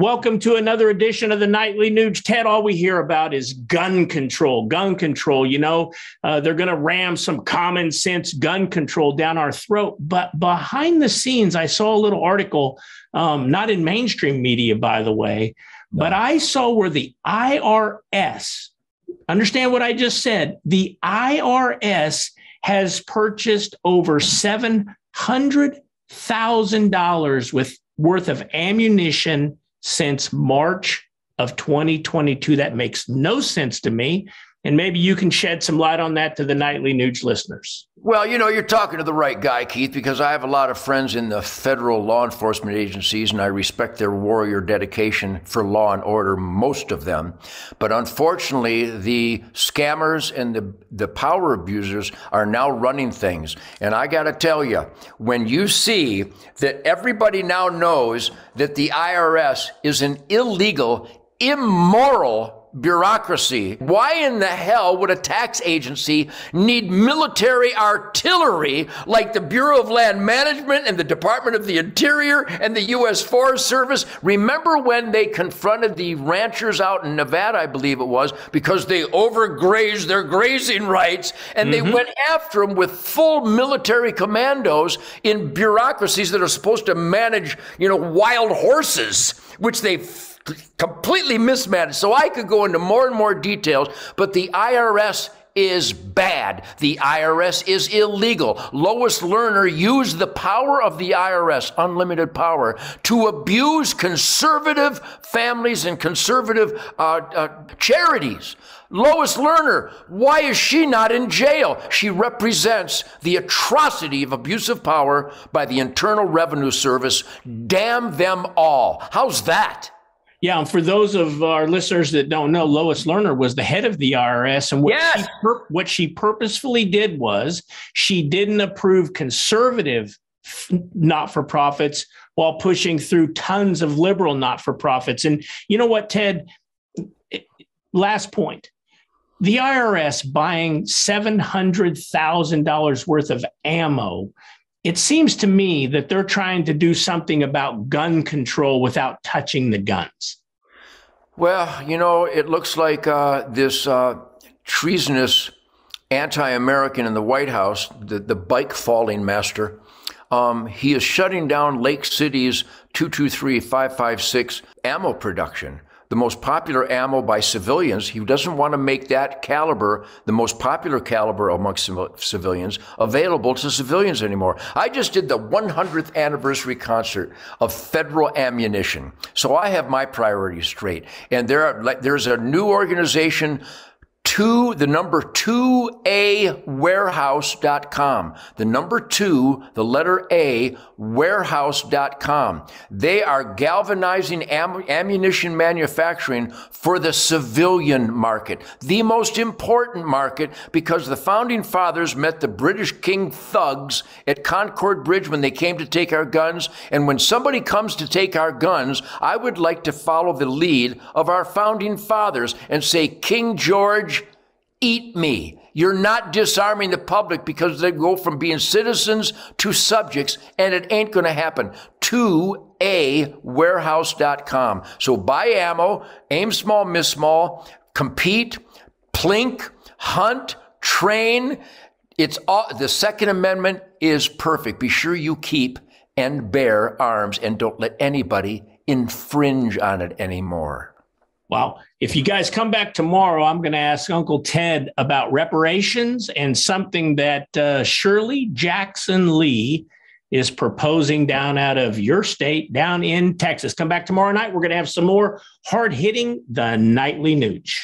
Welcome to another edition of the Nightly Nuge. Ted, all we hear about is gun control, gun control. You know, uh, they're going to ram some common sense gun control down our throat. But behind the scenes, I saw a little article, um, not in mainstream media, by the way, no. but I saw where the IRS, understand what I just said, the IRS has purchased over $700,000 worth of ammunition since March of 2022. That makes no sense to me. And maybe you can shed some light on that to the nightly Nuge listeners. Well, you know, you're talking to the right guy, Keith, because I have a lot of friends in the federal law enforcement agencies, and I respect their warrior dedication for law and order, most of them. But unfortunately, the scammers and the, the power abusers are now running things. And I got to tell you, when you see that everybody now knows that the IRS is an illegal, immoral bureaucracy. Why in the hell would a tax agency need military artillery like the Bureau of Land Management and the Department of the Interior and the U.S. Forest Service? Remember when they confronted the ranchers out in Nevada, I believe it was, because they overgrazed their grazing rights and mm-hmm. they went after them with full military commandos in bureaucracies that are supposed to manage, you know, wild horses, which they completely mismanaged. So I could go into more and more details, but the IRS is bad. The IRS is illegal. Lois Lerner used the power of the IRS, unlimited power, to abuse conservative families and conservative uh, uh, charities. Lois Lerner, why is she not in jail? She represents the atrocity of abusive power by the Internal Revenue Service. Damn them all. How's that? Yeah, and for those of our listeners that don't know, Lois Lerner was the head of the IRS, and what, yes. she, pur- what she purposefully did was she didn't approve conservative not for profits while pushing through tons of liberal not for profits. And you know what, Ted? Last point. The IRS buying $700,000 worth of ammo it seems to me that they're trying to do something about gun control without touching the guns. Well, you know, it looks like uh, this uh, treasonous anti American in the White House, the, the bike falling master, um, he is shutting down Lake City's 223 556 ammo production the most popular ammo by civilians. He doesn't want to make that caliber, the most popular caliber amongst civilians, available to civilians anymore. I just did the 100th anniversary concert of federal ammunition. So I have my priorities straight. And there are, there's a new organization two, the number two A warehouse.com. The number two, the letter A warehouse.com. They are galvanizing am- ammunition manufacturing for the civilian market, the most important market because the founding fathers met the British King thugs at Concord Bridge when they came to take our guns. And when somebody comes to take our guns, I would like to follow the lead of our founding fathers and say, King George, eat me. You're not disarming the public because they go from being citizens to subjects, and it ain't going to happen. Two A warehouse.com. So buy ammo, aim small, miss small, compete, plink, hunt, train. It's all, the Second Amendment is perfect. Be sure you keep and bear arms and don't let anybody infringe on it anymore. Well, if you guys come back tomorrow, I'm going to ask Uncle Ted about reparations and something that uh, Shirley Jackson Lee is proposing down out of your state, down in Texas. Come back tomorrow night. We're going to have some more hard hitting, the nightly Nuge.